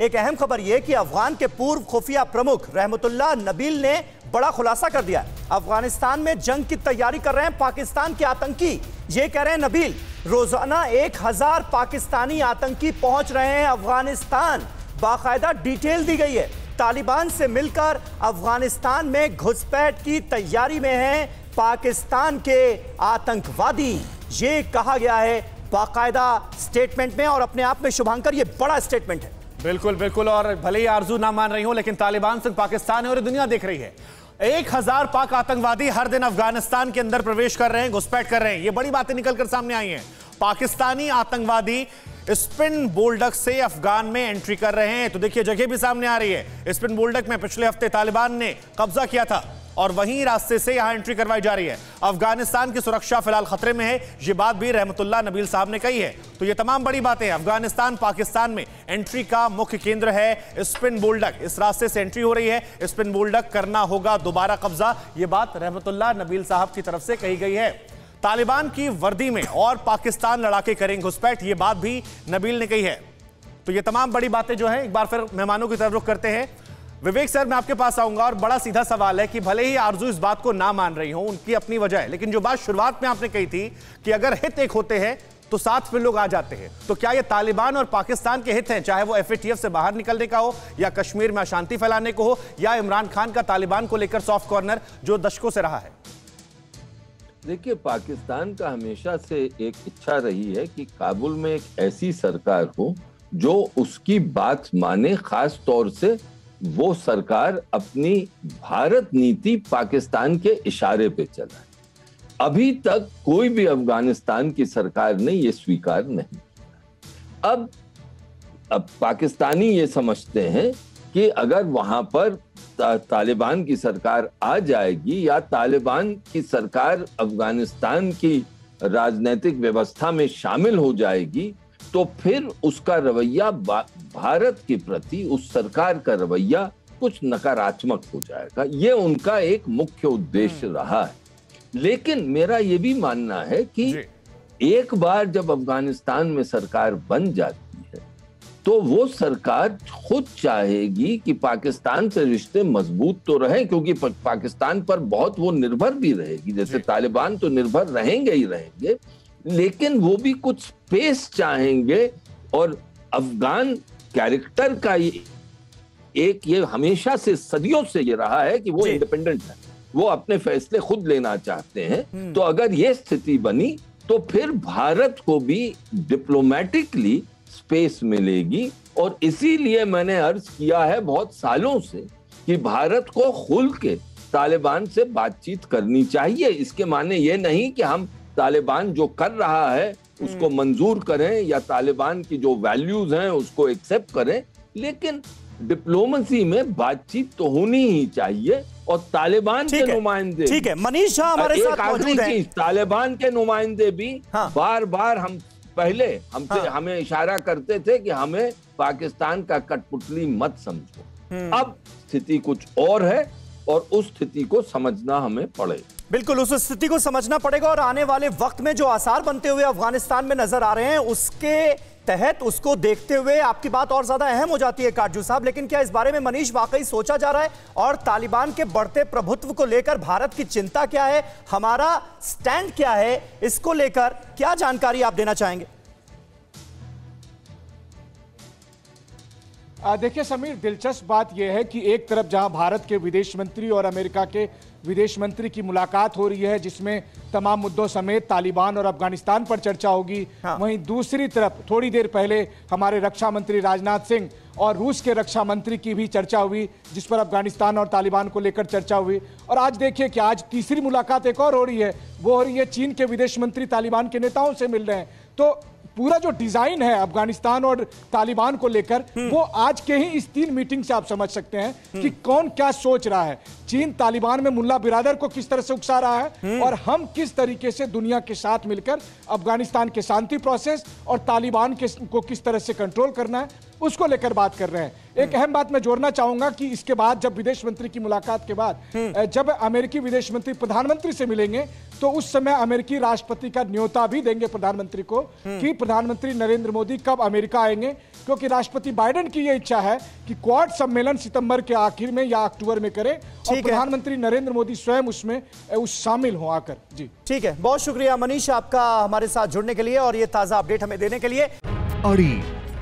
एक अहम खबर यह कि अफगान के पूर्व खुफिया प्रमुख रहमतुल्ला नबील ने बड़ा खुलासा कर दिया अफ़गानिस्तान में जंग की तैयारी कर रहे हैं पाकिस्तान के आतंकी। ये कह रहे हैं नबील, रोज़ाना एक हज़ार पाकिस्तानी आतंकी पहुँच रहे हैं अफ़गानिस्तान। बाकायदा डिटेल दी गई है। तालिबान से मिलकर अफ़गानिस्तान में घुसपैठ की तैयारी में है पाकिस्तान के आतंकवादी। ये कहा गया है बाकायदा स्टेटमेंट में और अपने आप में शुभांकर, ये बड़ा स्टेटमेंट है। बिल्कुल बिल्कुल, और भले ही आरज़ू ना मान रही हो, लेकिन तालिबान सिर्फ़ पाकिस्तान है और दुनिया देख रही है। एक हज़ार पाक आतंकवादी हर दिन अफ़गानिस्तान के अंदर प्रवेश कर रहे हैं, घुसपैठ कर रहे हैं। ये बड़ी बातें निकलकर सामने आई हैं। पाकिस्तानी आतंकवादी स्पिन बोल्डक से अफगान में एंट्री कर रहे हैं। तो देखिए, जगह भी सामने आ रही है। स्पिन बोल्डक में पिछले हफ़्ते तालिबान ने कब्जा किया था। और वहीं रास्ते से यहाँ एंट्री करवाई जा रही है। अफ़गानिस्तान की सुरक्षा फ़िलहाल खतरे में है। ये बात भी रहमतुल्लाह नबील साहब ने कही है। तो ये तमाम बड़ी बातें अफ़गानिस्तान, पाकिस्तान में एंट्री का मुख्य केंद्र है स्पिन बोल्डक इस रास्ते से एंट्री हो रही है। स्पिन बोल्डक करना होगा दोबारा कब्जा। ये बात रहमतुल्ला नबील साहब की तरफ़ से कही गई है। तालिबान की वर्दी में और पाकिस्तान लड़ाके करेंगे घुसपैठ। ये बात भी नबील ने कही है। तो ये तमाम बड़ी बातें जो है, एक बार फिर मेहमानों की तरफ़ रुख करते हैं। विवेक सर, मैं आपके पास आऊँगा और बड़ा सीधा सवाल है कि भले ही आरज़ू इस बात को ना मान रही हो, उनकी अपनी वजह है, लेकिन जो बात शुरुआत में आपने कही थी कि अगर हित एक होते हैं तो साथ फिर लोग आ जाते हैं। तो क्या ये तालिबान और पाकिस्तान के हित हैं, चाहे वो एफएटीएफ से बाहर निकलने का हो, या कश्मीर में अशांति फैलाने को हो, या इमरान खान का तालिबान को लेकर सॉफ्ट कॉर्नर जो दशकों से रहा है? देखिए, पाकिस्तान का हमेशा से एक इच्छा रही है कि काबुल में एक ऐसी सरकार हो, जो उसकी बात माने, खास तौर से वो सरकार अपनी भारत नीति पाकिस्तान के इशारे पे चलाए अभी तक कोई भी अफ़गानिस्तान की सरकार ने ये स्वीकार नहीं अब अब पाकिस्तानी ये समझते हैं कि अगर वहाँ पर ता, तालिबान की सरकार आ जाएगी या तालिबान की सरकार अफ़गानिस्तान की राजनीतिक व्यवस्था में शामिल हो जाएगी तो फिर उसका रवैया भारत के प्रति उस सरकार का रवैया कुछ नकारात्मक हो जाएगा। ये उनका एक मुख्य उद्देश्य हम्म। रहा है। लेकिन मेरा ये भी मानना है कि एक बार जब अफ़गानिस्तान में सरकार बन जाती है तो वो सरकार खुद चाहेगी कि पाकिस्तान से रिश्ते मज़बूत तो रहे क्योंकि पाकिस्तान पर बहुत वो निर्भर भी रहेगी। जैसे तालिबान तो निर्भर रहेंगे ही रहेंगे लेकिन वो भी कुछ स्पेस चाहेंगे और अफगान कैरेक्टर का ये एक ये हमेशा से सदियों से ये रहा है कि वो इंडिपेंडेंट है। वो अपने फैसले खुद लेना चाहते हैं। हम्म। तो अगर ये स्थिति बनी तो फिर भारत को भी डिप्लोमेटिकली स्पेस मिलेगी। और इसीलिए मैंने अर्ज़ किया है बहुत सालों से कि भारत को खुल के तालिबान से बातचीत करनी चाहिए। इसके माने ये नहीं कि हम तालिबान जो कर रहा है उसको हम्म। मंजूर करें या तालिबान की जो वैल्यूज़ हैं उसको एक्सेप्ट करें लेकिन डिप्लोमेसी में बातचीत तो होनी ही चाहिए और तालिबान के नुमाइंदे ठीक है मनीष झा हमारे साथ मौजूद हैं तालिबान के नुमाइंदे भी हाँ। बार बार हम पहले हमसे हाँ। हमें इशारा करते थे कि हमें पाकिस्तान का कठपुतली मत समझो हम्म। अब स्थिति कुछ और है और उस स्थिति को समझना हमें पड़ेगा बिल्कुल, उस स्थिति को समझना पड़ेगा और आने वाले वक्त में जो आसार बनते हुए अफ़गानिस्तान में नज़र आ रहे हैं, उसके तहत उसको देखते हुए आपकी बात और ज़्यादा अहम हो जाती है काटजू साहब। लेकिन क्या इस बारे में मनीष वाकई सोचा जा रहा है? और तालिबान के बढ़ते प्रभुत्व को लेकर भारत की चिंता क्या है? हमारा स्टैंड क्या है? इसको लेकर क्या जानकारी आप देना चाहेंगे? देखिए समीर दिलचस्प बात यह है कि एक तरफ़ जहाँ भारत के विदेश मंत्री और अमेरिका के विदेश मंत्री की मुलाकात हो रही है जिसमें तमाम मुद्दों समेत तालिबान और अफ़गानिस्तान पर चर्चा होगी। हाँ। वहीं दूसरी तरफ़ थोड़ी देर पहले हमारे रक्षा मंत्री राजनाथ सिंह और रूस के रक्षा मंत्री की भी चर्चा हुई जिस पर अफ़गानिस्तान और तालिबान को लेकर चर्चा हुई। और आज देखिए कि आज तीसरी मुलाकात एक और हो रही है वो हो रही है चीन के विदेश मंत्री तालिबान के नेताओं से मिल रहे हैं। तो पूरा जो डिज़ाइन है अफ़गानिस्तान और तालिबान को लेकर हम्म। वो आज के ही इस तीन मीटिंग से आप समझ सकते हैं कि हम्म। कौन क्या सोच रहा है चीन तालिबान में मुल्ला बिरादर को किस तरह से उकसा रहा है हम्म। और हम किस तरीके से दुनिया के साथ मिलकर अफ़गानिस्तान के शांति प्रोसेस और तालिबान के को किस तरह से कंट्रोल करना है उसको लेकर बात कर रहे हैं। एक अहम बात मैं जोड़ना चाहूँगा कि इसके बाद जब विदेश मंत्री की मुलाकात के बाद जब अमेरिकी विदेश मंत्री प्रधानमंत्री से मिलेंगे तो उस समय अमेरिकी राष्ट्रपति का न्योता भी देंगे प्रधानमंत्री को कि प्रधानमंत्री नरेंद्र मोदी कब अमेरिका आएँगे क्योंकि राष्ट्रपति बाइडेन की यह इच्छा है कि क्वाड सम्मेलन सितंबर के आखिर में या अक्टूबर में करें और प्रधानमंत्री नरेंद्र मोदी स्वयं उसमें उस शामिल हो आकर। जी। ठीक है। बहुत शुक्रिया मनीष आपका हमारे साथ जुड़ने के लिए और ये ताज़ा अपडेट हमें देने के लिए। अड़ी